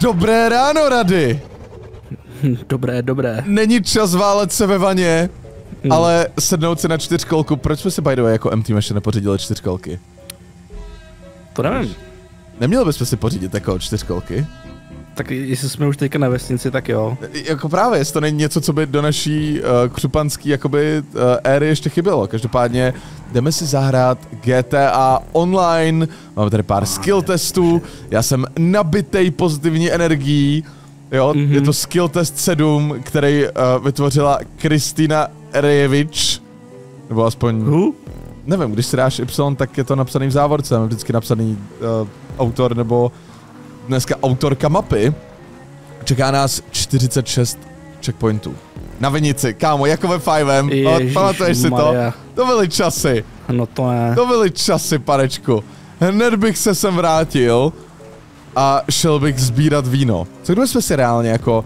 Dobré ráno, Rady! Dobré, dobré. Není čas válet se ve vaně, Hmm. ale sednout si na čtyřkolku. Proč jsme si by the way jako M-Team ještě nepořídili čtyřkolky? To nevím. Neměli bychom si pořídit jako čtyřkolky? Tak jestli jsme už teďka na vesnici, tak jo. Jako právě, jestli to není něco, co by do naší uh, křupanský jakoby uh, éry ještě chybělo. Každopádně jdeme si zahrát GTA Online, máme tady pár skill testů, já jsem nabitej pozitivní energií, jo, mm-hmm. je to skill test 7, který uh, vytvořila Kristýna Rejevič, nebo aspoň, Hu? nevím, když si dáš Y, tak je to napsaný v závorce, mám vždycky napsaný uh, autor nebo dneska autorka mapy. Čeká nás 46 checkpointů. Na Vinici, kámo, jako ve Fivem. Ježiš Pamatuješ si to? To byly časy. No to ne. To byly časy, panečku. Hned bych se sem vrátil a šel bych sbírat víno. Co kdyby jsme si reálně jako,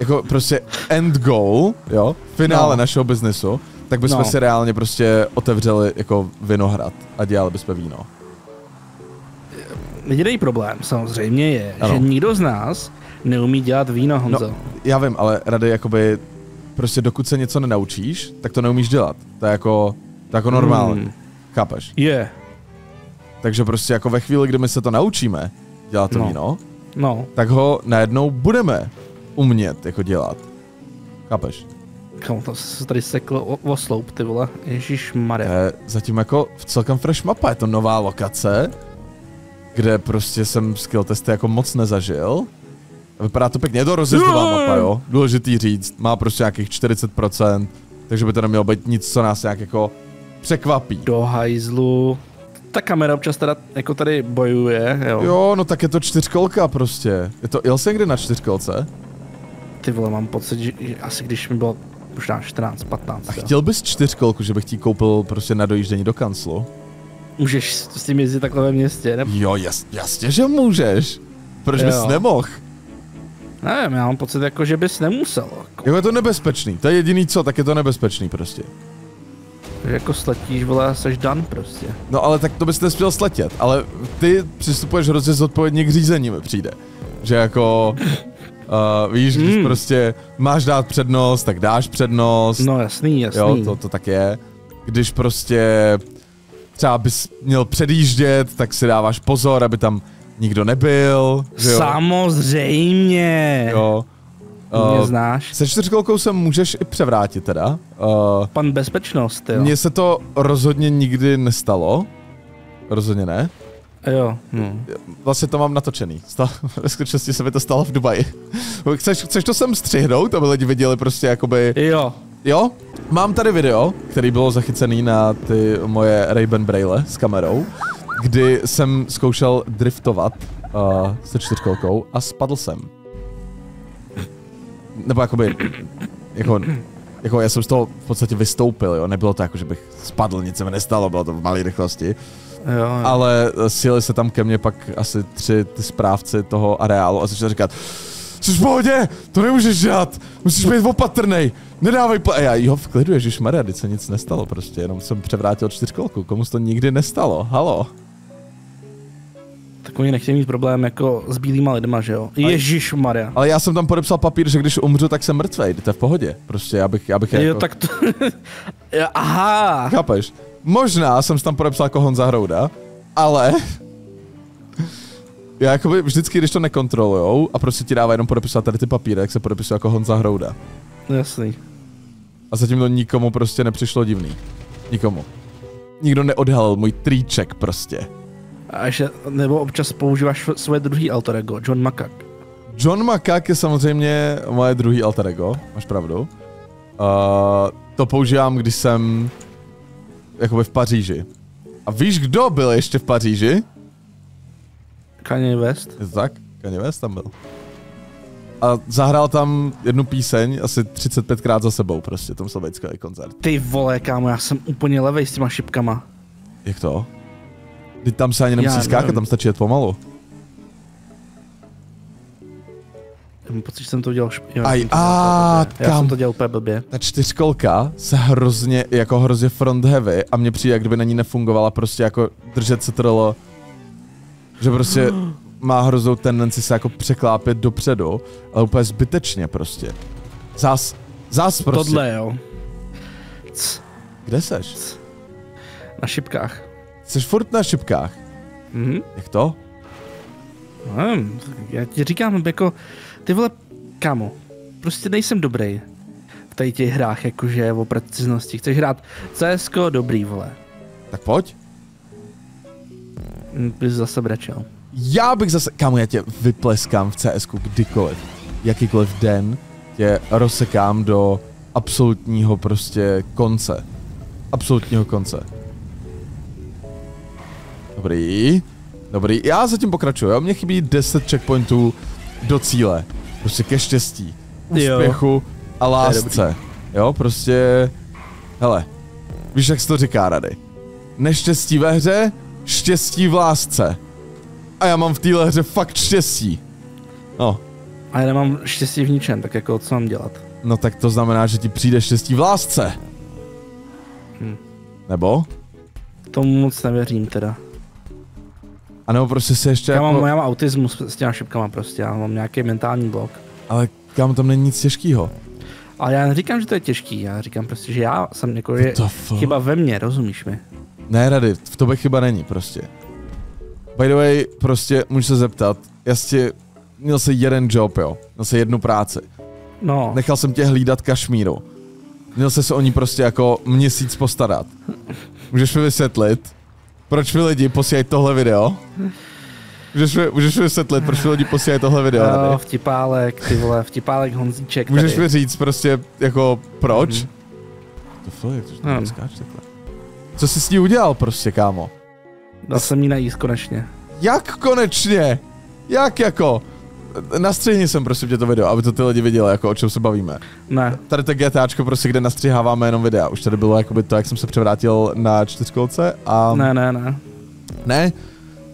jako prostě end goal, jo, finále No. našeho biznesu, tak bychom No. si reálně prostě otevřeli jako vinohrad a dělali bychom víno. Jediný problém samozřejmě je, Ano. že nikdo z nás neumí dělat víno, Honzo. No, já vím, ale rady jakoby, prostě dokud se něco nenaučíš, tak to neumíš dělat. To je jako, to je jako normální. Hmm. Chápeš? Je. Takže prostě jako ve chvíli, kdy my se to naučíme, dělat to No. víno, No, tak ho najednou budeme umět jako dělat. Chápeš? kam to se tady seklo o, o sloup, ty vole. Ježíš Maria. zatím jako v celkem fresh mapa, je to nová lokace, kde prostě jsem skill testy jako moc nezažil. Vypadá to pěkně, je to rozjezdová mapa, jo, důležitý říct, má prostě nějakých 40%, takže by to nemělo být nic, co nás nějak jako překvapí. Do hajzlu. Ta kamera občas teda jako tady bojuje, jo. Jo, no tak je to čtyřkolka prostě. Je to, jel jsi někdy na čtyřkolce? Ty vole, mám pocit, že, že asi když mi bylo možná 14, 15. A jo. chtěl bys čtyřkolku, že bych ti koupil prostě na dojíždění do kanclu? Můžeš s tím jezdit takhle ve městě, ne? Jo, jas, jasně, že můžeš. Proč bys Jo. nemohl? Nevím, já mám pocit jako, že bys nemusel. Jako, Jo, je to nebezpečný. To je jediný co, tak je to nebezpečný prostě. že jako sletíš, vole, seš dan prostě. No ale tak to bys nesměl sletět, ale ty přistupuješ hrozně zodpovědně k řízení mi přijde. Že jako, uh, víš, když Mm. prostě máš dát přednost, tak dáš přednost. No jasný, jasný. Jo, to, to tak je. Když prostě třeba bys měl předjíždět, tak si dáváš pozor, aby tam nikdo nebyl. Že jo? Samozřejmě. Jo. Mě Uh, znáš. se čtyřkolkou se můžeš i převrátit teda. Uh, Pan bezpečnost, jo. Mně se to rozhodně nikdy nestalo. Rozhodně ne. Jo, no. Vlastně to mám natočený. Ve skutečnosti se mi to stalo v Dubaji. Chceš, chceš to sem střihnout, aby lidi viděli prostě jakoby... Jo, Jo, mám tady video, který bylo zachycený na ty moje Ray-Ban braille s kamerou, kdy jsem zkoušel driftovat uh, se čtyřkolkou a spadl jsem. Nebo jakoby, jako, jako já jsem z toho v podstatě vystoupil, jo, nebylo to jako, že bych spadl, nic se mi nestalo, bylo to v malé rychlosti, jo, jo. ale eh, sjeli se tam ke mně pak asi tři ty správci toho areálu a začali říkat, Jsi v pohodě, to nemůžeš dělat, musíš být opatrnej, nedávej pl-. A já, jo, v klidu, ježišmarja, teď se nic nestalo prostě, jenom jsem převrátil čtyřkolku, komu se to nikdy nestalo, halo. Tak oni nechtějí mít problém jako s bílýma lidma, že jo. Ježíš Maria. Ale já jsem tam podepsal papír, že když umřu, tak jsem mrtvej, to je v pohodě, prostě, já bych, já bych Jo, jako, tak to... Aha. chápeš, možná jsem tam podepsal jako Honza Hrouda, ale já jakoby vždycky, když to nekontrolujou a prostě ti dává jenom podepisovat tady ty papíry, tak se podepisuje jako Honza Hrouda. Jasný. A zatím to nikomu prostě nepřišlo divný. Nikomu. Nikdo neodhalil můj triček prostě. A ještě, nebo občas používáš svoje druhý alter ego, John Makak. John Makak je samozřejmě moje druhý alter ego, máš pravdu. Uh, to používám, když jsem jakoby v Paříži. A víš, kdo byl ještě v Paříži? Kanye West. Je to tak? Kanye West tam byl. A zahrál tam jednu píseň asi 35krát za sebou prostě, to musel být skvělý koncert. Ty vole, kámo, já jsem úplně levej s těma šipkama. Jak to? Teď tam se ani nemusí Já skákat, nevím. tam stačí jet pomalu. Já mám pocit, že jsem to udělal špatně. Aj, a, Já kam? jsem to dělal úplně blbě. Ta čtyřkolka se hrozně, jako hrozně front heavy a mně přijde, jak kdyby na ní nefungovala prostě jako držet se trlo. Že prostě má hroznou tendenci se jako překlápět dopředu, ale úplně zbytečně prostě. Zás, zás prostě. Tohle jo. C, Kde seš? na šipkách. Jsi furt na šipkách. Mhm. Jak to? Nevím, já ti říkám, jako, ty vole, kámo, prostě nejsem dobrý v tady těch hrách, jakože o preciznosti. Chceš hrát CSK, dobrý, vole. Tak pojď. Bys zase brečel. Já bych zase, kámo, já tě vypleskám v CS kdykoliv. Jakýkoliv den tě rozsekám do absolutního prostě konce. Absolutního konce. Dobrý. Dobrý. Já zatím pokračuju, jo? Mně chybí 10 checkpointů do cíle. Prostě ke štěstí, Jo. úspěchu a je lásce. Jo, prostě... Hele, víš, jak se to říká, Rady? Neštěstí ve hře, štěstí v lásce. A já mám v téhle hře fakt štěstí. No, A já nemám štěstí v ničem, tak jako co mám dělat? no tak to znamená, že ti přijde štěstí v lásce. Hm. Nebo? Tomu moc nevěřím teda. A nebo prostě se ještě Já mám, jako... já mám autismus s těma šipkama prostě, já mám nějaký mentální blok. Ale kam tam není nic těžkého. Ale já neříkám, že to je těžký, já říkám prostě, že já jsem jako, je chyba ve mně, rozumíš mi? Ne, Rady, v tobě chyba není prostě. By the way, prostě můžu se zeptat, jasně, měl jsi jeden job, jo, měl jsi jednu práci. No, Nechal jsem tě hlídat Kašmíru. Měl jsi se o ní prostě jako měsíc postarat. Můžeš mi vysvětlit, proč mi lidi posílají tohle video? Můžeš mi, můžeš mi vysvětlit, proč mi lidi posílají tohle video? jo, Rady? vtipálek, ty vole, vtipálek Honzíček Můžeš tady. mi říct prostě jako proč? Mhm. To fuck, to skáč takhle. Co jsi s ní udělal prostě, kámo? Dal jsem jí najíst konečně. Jak konečně? Jak jako? Nastřihni jsem prosím tě to video, aby to ty lidi viděli, jako o čem se bavíme. Ne, Tady to GTAčko prostě, kde nastřiháváme jenom videa. Už tady bylo jakoby to, jak jsem se převrátil na čtyřkolce a... ne, ne, ne. Ne?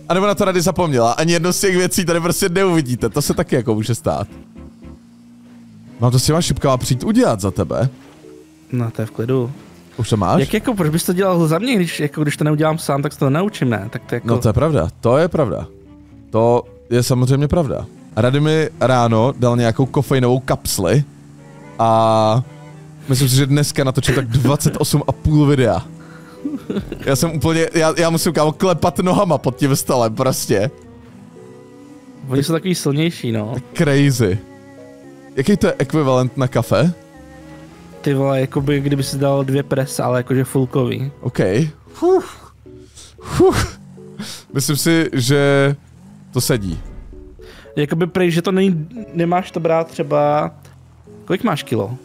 A nebo na to rady zapomněla. Ani jedno z těch věcí tady prostě neuvidíte. To se taky jako může stát. Mám to s těma šipkama přijít udělat za tebe. No, to je v klidu. Už to máš? Jak jako, proč bys to dělal za mě, když, jako, když to neudělám sám, tak se to naučím, ne? Tak to jako... No to je pravda, to je pravda. To je samozřejmě pravda. Rady mi ráno dal nějakou kofeinovou kapsli a myslím si, že dneska natočil tak 28,5 videa. Já jsem úplně, já, já musím kámo klepat nohama pod tím stolem prostě. Oni jsou takový silnější, no. Crazy. Jaký to je ekvivalent na kafe? Ty vole, jakoby kdyby si dal dvě pres, ale jakože fulkový. OK. Fuh. Fuh. Myslím si, že to sedí. Jakoby prej, že to není, nemáš to brát třeba, kolik máš kilo?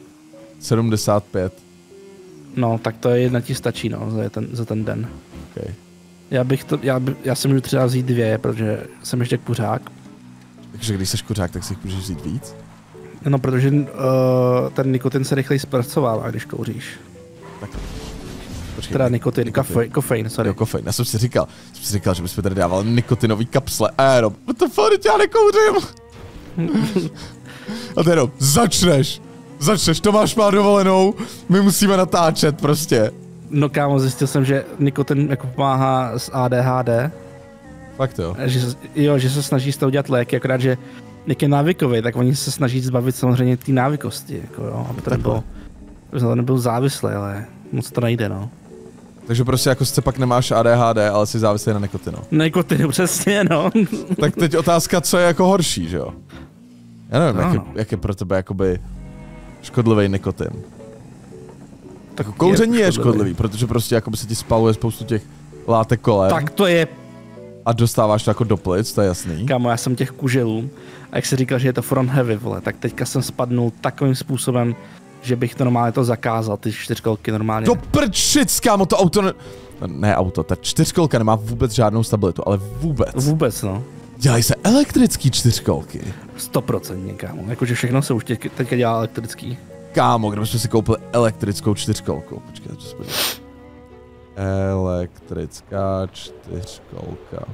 75. No, tak to je jedna ti stačí, no, za ten, za ten den. OK. Já bych to, já, by, já si můžu třeba vzít dvě, protože jsem ještě kuřák. Takže když jsi kuřák, tak si jich můžeš vzít víc? No, protože uh, ten nikotin se rychleji zpracovává, když kouříš. Počkej, Teda nikotin, nikotin. kofein, kofein, sorry. Jo, kofein. Já jsem si říkal, jsem si říkal, že bychom tady dávali nikotinový kapsle. A já jenom, what the fuck, teď já nekouřím. A jenom, začneš. Začneš, Tomáš má dovolenou, my musíme natáčet prostě. No kámo, zjistil jsem, že nikotin jako pomáhá s ADHD, Fakt jo. že, se- jo, že se snaží z toho udělat léky, akorát, že jak je návykový, tak oni se snaží zbavit samozřejmě té návykosti, jako jo, aby to nebylo, aby to nebyl závislý, ale moc to nejde, no. Takže prostě jako se pak nemáš ADHD, ale jsi závislý na nikotinu. Nikotinu, přesně, no. Tak teď otázka, co je jako horší, že jo? Já nevím, jak, je, Ano. jak je pro tebe jakoby škodlivý nikotin. tak Jako kouření je škodlivý, protože prostě jakoby se ti spaluje spoustu těch látek kolem Tak to je, a dostáváš to jako do plic, to je jasný. kámo, já jsem těch kuželů, a jak se říkal, že je to front heavy, vole, tak teďka jsem spadnul takovým způsobem, že bych to normálně to zakázal, ty čtyřkolky normálně. Do prčic, kámo, to auto ne... Ne auto, ta čtyřkolka nemá vůbec žádnou stabilitu, ale vůbec. Vůbec, no. Dělají se elektrický čtyřkolky. Stoprocentně, kámo. Jakože všechno se už teď, teďka dělá elektrický. Kámo, kdybychom si koupili elektrickou čtyřkolku. Počkej, co se podívám. Elektrická čtyřkolka.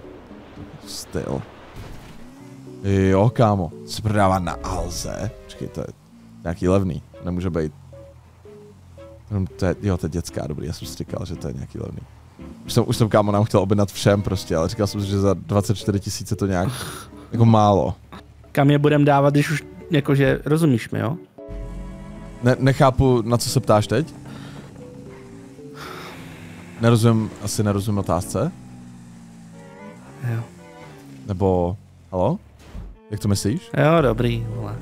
Styl. Jo, kámo. Prodává na Alze. Počkej, to je nějaký levný. Nemůže být. To je, jo, to je dětská, dobrý. Já jsem si říkal, že to je nějaký levný. Už jsem, už jsem kámo nám chtěl objednat všem prostě, ale říkal jsem si, že za 24 tisíce to nějak jako málo. Kam je budem dávat, když už, jakože, rozumíš mi, jo? Ne, nechápu, na co se ptáš teď? Nerozumím, asi nerozumím otázce? Jo. Nebo, halo? Jak to myslíš? Jo, dobrý, vole.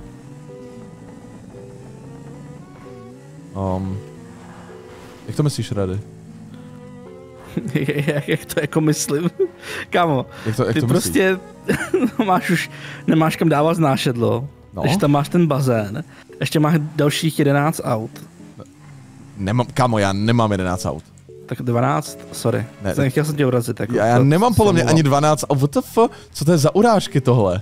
Um, jak to myslíš, Rady? jak, jak to jako myslím? Kámo, Jak to, jak ty to prostě máš už, nemáš kam dávat znášedlo, No. takže tam máš ten bazén, ještě máš dalších 11 aut, Nemám, kámo, já nemám 11 aut. Tak 12, sorry, Ne, ne, nechtěl jsem tě urazit. Jako, Já, já nemám podle mě ani 12 aut. What the fuck? Co to je za urážky tohle?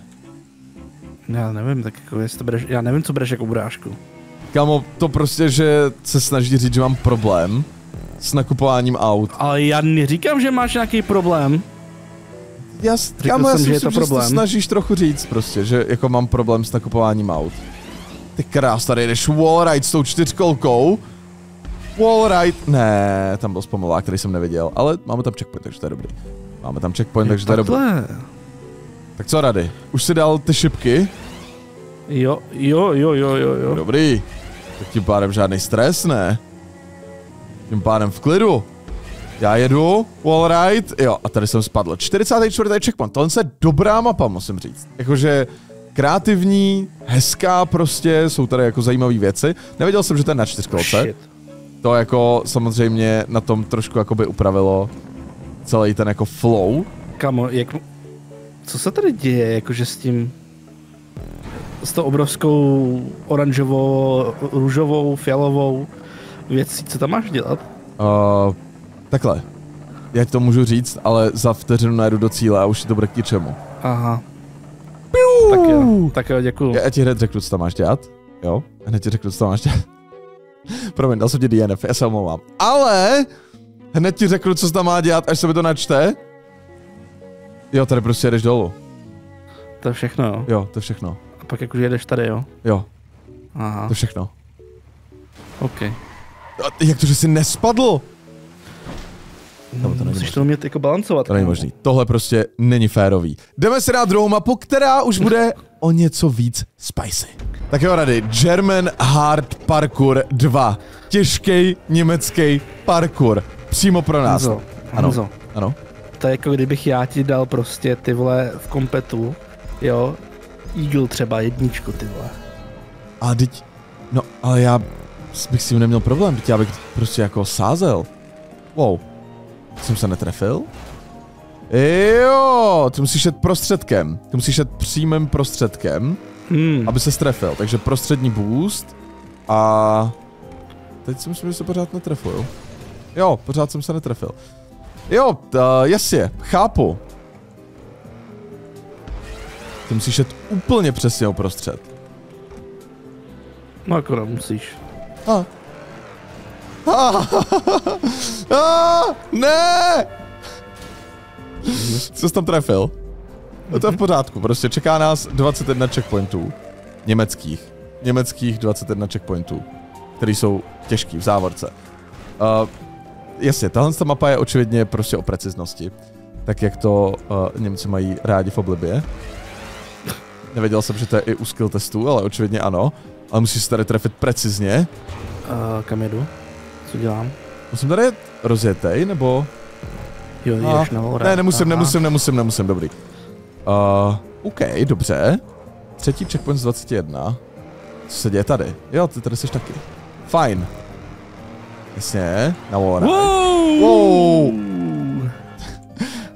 Já nevím, tak jako jestli to bereš, já nevím, co bereš jako urážku. Kámo, to prostě, že se snaží říct, že mám problém s nakupováním aut. Ale já neříkám, že máš nějaký problém. Já, Řekl kámo, já jsem, si že je myslím, že se to problém. snažíš trochu říct prostě, že jako mám problém s nakupováním aut. Ty krás, tady jdeš wallride s tou čtyřkolkou. Wallride, ne, tam byl zpomalák, který jsem neviděl, ale máme tam checkpoint, takže to je dobrý. Máme tam checkpoint, takže to je dobrý. Tak co rady? Už si dal ty šipky? Jo, jo, jo, jo, jo, jo. Dobrý. Tak tím pádem žádný stres, ne? Tím pádem v klidu. Já jedu, wallride, jo, a tady jsem spadl. 44. checkpoint, tohle je dobrá mapa, musím říct. Jakože kreativní, hezká prostě, jsou tady jako zajímavé věci. Nevěděl jsem, že to je na čtyřkolce. Shit. To jako samozřejmě na tom trošku jakoby upravilo celý ten jako flow. Kamo, jak... Co se tady děje, jakože s tím... S tou obrovskou oranžovou, růžovou, fialovou věcí, co tam máš dělat? Uh, takhle. Já to můžu říct, ale za vteřinu najedu do cíle a už to bude k ničemu. Aha. Tak jo, tak jo, děkuju. Já, já ti hned řeknu, co tam máš dělat. Jo, hned ti řeknu, co tam máš dělat. Promiň, dal jsem ti DNF, já se omlouvám. Ale hned ti řeknu, co se tam má dělat, až se mi to načte. Jo, tady prostě jedeš dolů. To je všechno, jo. Jo, to je všechno. A pak jakože jedeš tady, jo. Jo, Aha, to je všechno. ok. A jak to, že jsi nespadl? No, to není Musíš to umět jako balancovat. To není možný. Tohle prostě není férový. Jdeme si dát druhou mapu, která už bude o něco víc spicy. Tak jo, rady. German Hard Parkour 2. Těžký německý parkour. Přímo pro nás. Honzo, Ano. Honzo, Ano. to je jako kdybych já ti dal prostě ty vole v kompetu, jo, Eagle třeba, jedničku ty vole. A teď, no, ale já bych s tím neměl problém, teď já bych prostě jako sázel. Wow. Jsem se netrefil? Jo, ty musíš jet prostředkem. Ty musíš jet přímým prostředkem. Hmm. aby se strefil. Takže prostřední boost a teď si myslím, že se pořád netrefuju. Jo, pořád jsem se netrefil. Jo, ta, jasně, chápu. Ty musíš jet úplně přesně uprostřed. No akorát musíš. A. A. A. Ne! Co jsi tam trefil? No to je v pořádku, prostě čeká nás 21 checkpointů. Německých. Německých 21 checkpointů, které jsou těžký v závorce. Uh, jasně, tahle ta mapa je očividně prostě o preciznosti. Tak jak to uh, Němci mají rádi v oblibě. Nevěděl jsem, že to je i u skill testů, ale očividně ano. Ale musíš se tady trefit precizně. Uh, kam jedu? Co dělám? Musím tady jet rozjetej, nebo... Jo, hore. ne, nemusím, Aha. nemusím, nemusím, nemusím, dobrý. Uh, OK, dobře. Třetí checkpoint z 21. Co se děje tady? Jo, ty tady jsi taky. Fajn. Jasně, na wall ride. Wow! Wow.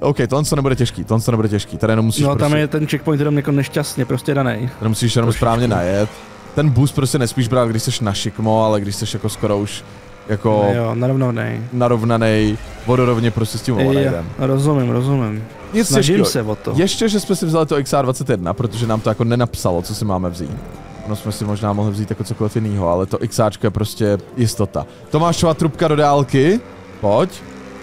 OK, tohle to nebude těžký, tohle to nebude těžký. Tady jenom musíš No tam prostě, je ten checkpoint jenom jako nešťastně prostě daný. tady musíš jenom trošičku. správně najet. Ten boost prostě nesmíš brát, když jsi na šikmo, ale když jsi jako skoro už jako No, jo, narovnaný. narovnaný, vodorovně prostě s tím wallridem. Rozumím, rozumím. Nic Snažím se o to. Ještě, že jsme si vzali to XR21, protože nám to jako nenapsalo, co si máme vzít. Ono jsme si možná mohli vzít jako cokoliv jiného, ale to XAčko je prostě jistota. Tomášova trubka do dálky, pojď.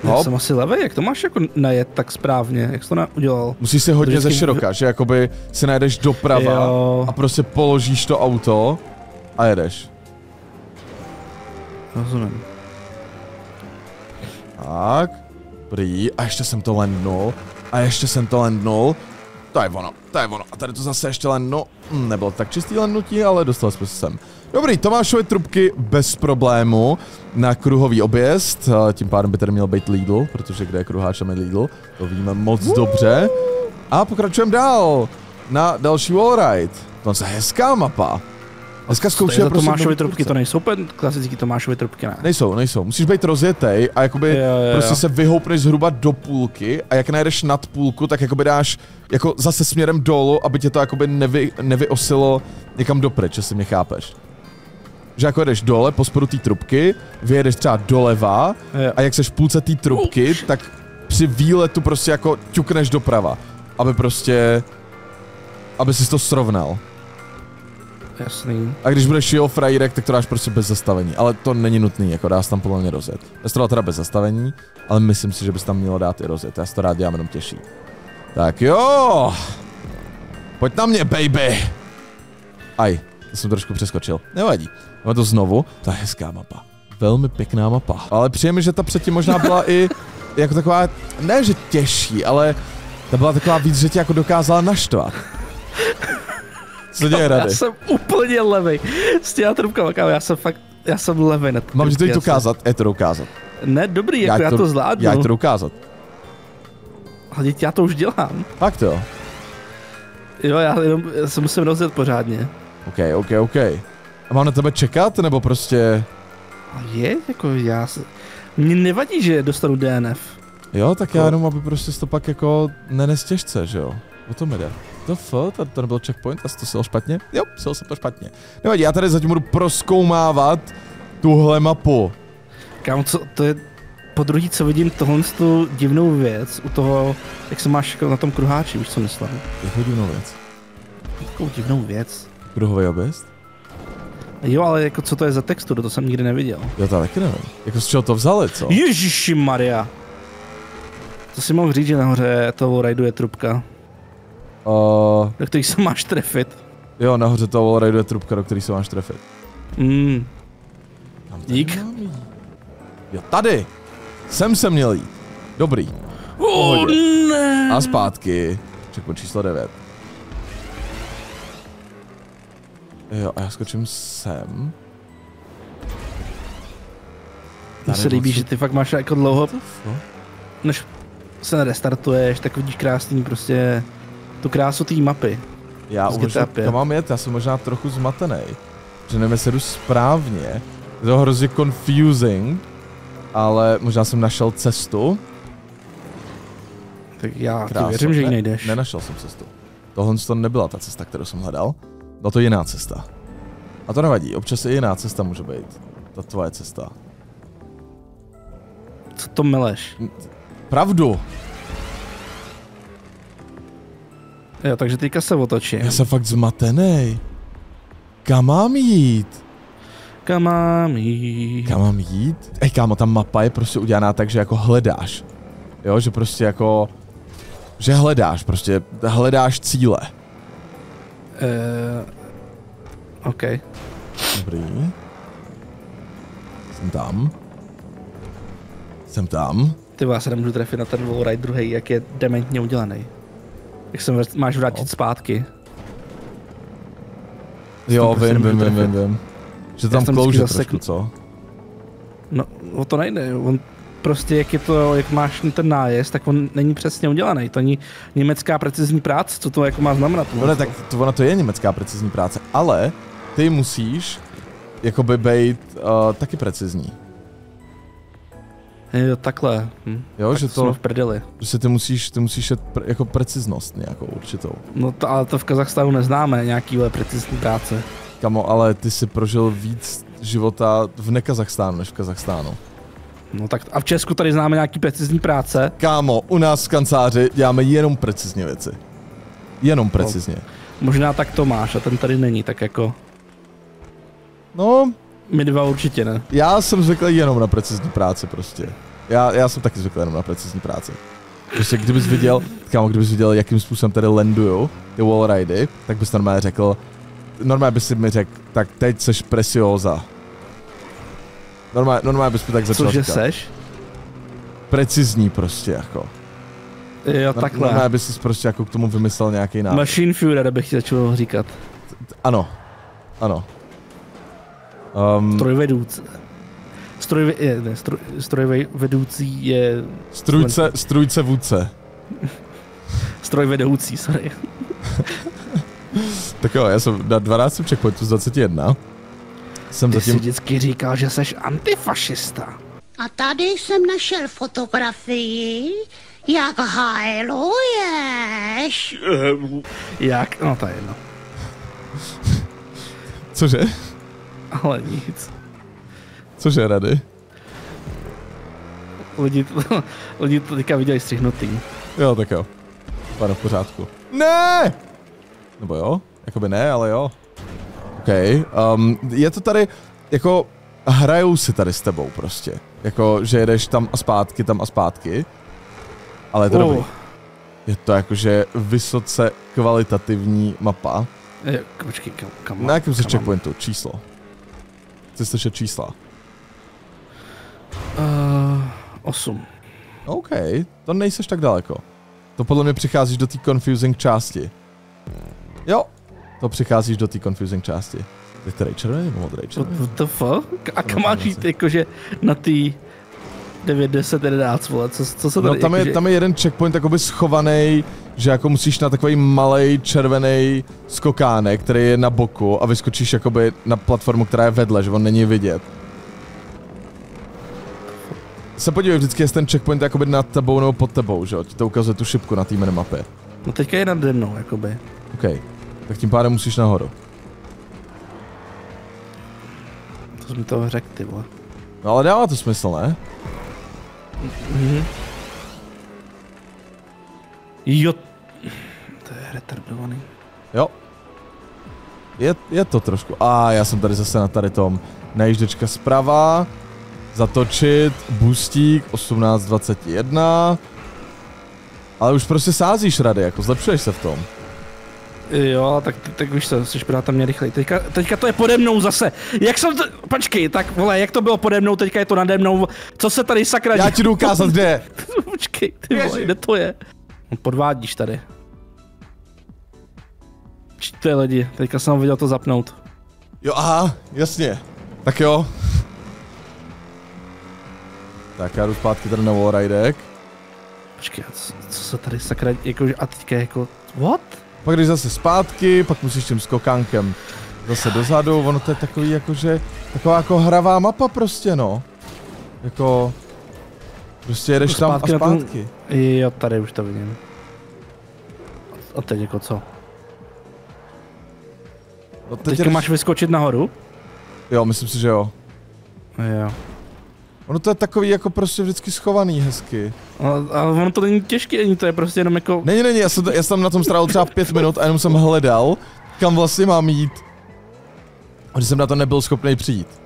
Já Hop. jsem asi levej, jak to máš jako najet tak správně, jak jsi to na, udělal? Musíš si hodně Vždycky ze široka, že jakoby si najedeš doprava Jo. a prostě položíš to auto a jedeš. Rozumím. Tak. Dobrý, a ještě jsem to lendnul. A ještě jsem to lendnul. To je ono, to je ono. A tady to zase ještě lendnu. Hm, nebylo tak čistý lendnutí, ale dostal jsme se sem. Dobrý, Tomášovi trubky bez problému na kruhový objezd. A Tím pádem by tady měl být Lidl, protože kde je kruháč, tam je Lidl. To víme moc dobře. A pokračujeme dál na další wallride. To je hezká mapa. Dneska za prostě Tomášovy trubky, to nejsou úplně klasický Tomášovy trubky, ne? Nejsou, nejsou. Musíš být rozjetej a jakoby Jo, jo, prostě jo. se vyhoupneš zhruba do půlky a jak najdeš nad půlku, tak jakoby dáš jako zase směrem dolů, aby tě to jakoby nevy, nevyosilo někam dopryč, jestli mě chápeš. Že jako jdeš dole po spodu té trubky, vyjedeš třeba doleva Jo. a jak seš v půlce té trubky, tak při výletu prostě jako ťukneš doprava, aby prostě, aby si to srovnal. Jasný. A když budeš jel frajírek, tak to dáš prostě bez zastavení. Ale to není nutný, jako dá se tam podle mě rozjet. Já to teda bez zastavení, ale myslím si, že bys tam mělo dát i rozjet. Já si to rád dělám jenom těžší. Tak jo! Pojď na mě, baby! Aj, to jsem trošku přeskočil. Nevadí. Máme to znovu. Je hezká mapa. Velmi pěkná mapa. Ale přijde mi, že ta předtím možná byla i jako taková, ne že těžší, ale ta byla taková víc, že tě jako dokázala naštvat. Co děje Já rady? jsem úplně levej. S těma trubkama, kámo, já jsem fakt, já jsem levej na ty Mám ti to jít já ukázat, je to ukázat. Ne, dobrý, jako já, to, zvládnu. Já ti to ukázat. Ale já to už dělám. Fakt jo. Jo, já jenom já se musím rozjet pořádně. OK, OK, OK. A mám na tebe čekat, nebo prostě... A je, jako já se... Mně nevadí, že dostanu DNF. Jo, tak já Jako- jenom, aby prostě to pak jako nenes těžce, že jo? O tom jde. To f, to, to nebyl checkpoint, asi to sil špatně? Jo, sil jsem to špatně. Nevadí, já tady zatím budu proskoumávat tuhle mapu. Kámo, co, to je po druhý, co vidím tohle tu divnou věc u toho, jak se máš jako na tom kruháči, víš co myslím? Jakou divnou věc. Takovou divnou věc. Kruhový objezd? Jo, ale jako co to je za texturu, to jsem nikdy neviděl. Jo, to taky nevím. Jako z čeho to vzali, co? Ježiši Maria. To si mohl říct, že nahoře toho rajdu je trubka, Uh, do který se máš trefit. jo, nahoře toho wallridu je trubka, do který se máš trefit. Mm. Dík. Jo, tady! Sem jsem měl jít. Dobrý. Oh, ne. A zpátky. Checkpoint číslo 9. Jo, a já skočím sem. Mně se líbí, že ty fakt máš jako dlouho, No. než se restartuješ, tak vidíš krásný prostě tu krásu té mapy. Já GTA 5. kam mám jet, já jsem možná trochu zmatený. Že nevím, jestli jdu správně. Je to hrozně confusing. Ale možná jsem našel cestu. Tak já ti Krása. věřím, že ji Ne- najdeš. Nenašel jsem cestu. Tohle to nebyla ta cesta, kterou jsem hledal. Byla to jiná cesta. A to nevadí, občas i jiná cesta může být. Ta tvoje cesta. Co to meleš? Pravdu! Jo, takže teďka se otočím. Já jsem fakt zmatený. Kam mám jít? Kam mám jít? Kam mám jít? Ej kámo, ta mapa je prostě udělaná tak, že jako hledáš. Jo, že prostě jako... Že hledáš, prostě hledáš cíle. Uh, OK. Dobrý. Jsem tam. Jsem tam. Ty vás nemůžu trefit na ten wallride druhý, jak je dementně udělaný. Jak se vrát- máš vrátit No. zpátky. Jo, prostě vím, nemůžu vím, vím, vím, vím. Že tam klouže trošku, co? No, o to nejde. On prostě, jak je to, jak máš ten nájezd, tak on není přesně udělaný. To není německá precizní práce, co to jako má znamenat. No ne, tak to, ono to je německá precizní práce, ale ty musíš jakoby být uh, taky precizní. Jo, takhle. Hm. Jo, tak že jsme to, v prdeli. že ty musíš, ty musíš jet pr- jako preciznost nějakou určitou. No to, ale to v Kazachstánu neznáme, nějakýhle precizní práce. Kamo, ale ty si prožil víc života v nekazachstánu než v Kazachstánu. No tak a v Česku tady známe nějaký precizní práce. Kámo, u nás v kanceláři děláme jenom precizně věci. Jenom precizně. Možná tak to máš a ten tady není, tak jako No, my dva určitě ne. já jsem zvyklý jenom na precizní práci prostě. Já, já jsem taky zvyklý jenom na precizní práci. Prostě kdybys viděl, kámo, kdybys viděl, jakým způsobem tady landujou ty wallridy, tak bys normálně řekl, normálně bys si mi řekl, tak teď seš presioza. Normálně, normálně bys mi tak začal Cože seš? precizní prostě jako. Jo, Na- takhle. Ne, aby si prostě jako k tomu vymyslel nějaký nápad. Machine Führer bych ti začal říkat. Ano. Ano. Um, Strojvedoucí. Stroj, je, ne, stroj, strojvedoucí je strujce, strujce vůdce. strojvedoucí, sorry. Tak jo, já jsem na 12 checkpointu z 21. Jsem Ty jsi zatím... vždycky říkal, že jsi antifašista. A tady jsem našel fotografii, jak hajluješ. Jak? No to je jedno. Cože? Ale nic. Cože, Rady? Lidi to, lidi to teďka viděli střihnutý. Jo, tak jo. Pane, v pořádku. Ne! Nebo jo? Jakoby ne, ale jo. OK. Um, je to tady, jako, hrajou si tady s tebou prostě. Jako, že jedeš tam a zpátky, tam a zpátky. Ale je to Oh. dobrý. Je to jakože vysoce kvalitativní mapa. Je, počkej, kam, kam Na jakém mám? checkpointu? Číslo. Chci slyšet čísla. Uh, 8. OK, to nejseš tak daleko. To podle mě přicházíš do té confusing části. Jo, to přicházíš do té confusing části. Je který červený nebo modrý červený? what the fuck? A kam máš jít jakože na ty 9, 10, 11, vole, co, co se tady, No tam je, jakože, tam je jeden checkpoint jakoby schovaný, že jako musíš na takový malý červený skokánek, který je na boku a vyskočíš jakoby na platformu, která je vedle, že on není vidět. Se podívej vždycky, jestli ten checkpoint je jakoby nad tebou nebo pod tebou, že jo? Ti to ukazuje tu šipku na té minimapě. No teďka je nade mnou, jakoby. OK. Tak tím pádem musíš nahoru. To jsi mi toho řekl, ty vole. No ale dává to smysl, ne? Mhm. Jo. To je retardovaný. Jo. Je, je to trošku. A já jsem tady zase na tady tom. Najížděčka zprava. Zatočit. Boostík 1821. Ale už prostě sázíš rady, jako zlepšuješ se v tom. Jo, tak, tak víš co, jsi pořád tam mě rychleji. Teďka, teďka to je pode mnou zase. Jak jsem to, počkej, tak vole, jak to bylo pode mnou, teďka je to nade mnou. Co se tady sakra Já ti jdu ukázat, kde je. Počkej, ty vole, kde to je? Podvádíš tady. Čte lidi, teďka jsem viděl to zapnout. Jo, aha, jasně. Tak jo. Tak já jdu zpátky tady na wallridek. Počkej, co, co se tady sakra, jako, a teďka jako, what? Pak jdeš zase zpátky, pak musíš tím skokánkem zase dozadu, ono to je takový jakože, taková jako hravá mapa prostě no. Jako, prostě jedeš tam a Zpátky tom- zpátky. Jo, tady už to vidím. A teď jako co? No teď Teďka jedeš, máš vyskočit nahoru? Jo, myslím si, že jo. Jo. Ono to je takový jako prostě vždycky schovaný hezky. Ale, ale ono to není těžké, ani to je prostě jenom jako... Není, není, já jsem, já jsem na tom strávil třeba pět minut a jenom jsem hledal, kam vlastně mám jít. A když jsem na to nebyl schopný přijít.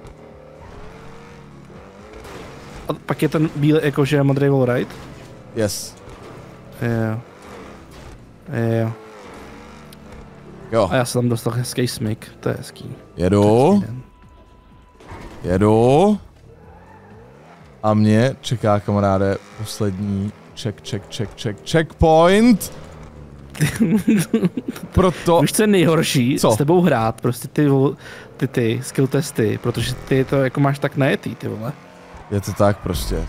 A pak je ten bílý jakože modrý wallride? Yes. Jo. Jo. Jo, A já jsem tam dostal hezký smyk, to je hezký. jedu. Hezký. Jedu. A mě čeká, kamaráde, poslední check, check, check, check, checkpoint. Proto... Víš, co je nejhorší? Co? S tebou hrát, prostě ty, ty, ty skill testy, protože ty to jako máš tak najetý, ty vole. Je to tak prostě.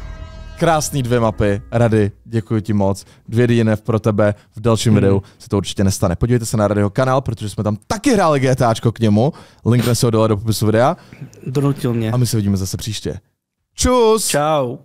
Krásný dvě mapy, rady, děkuji ti moc. Dvě DNF pro tebe, v dalším Hmm. videu se to určitě nestane. Podívejte se na Radyho kanál, protože jsme tam taky hráli GTAčko k němu. Link se ho dole do popisu videa Donutil mě. a my se vidíme zase příště. Čus! Čau.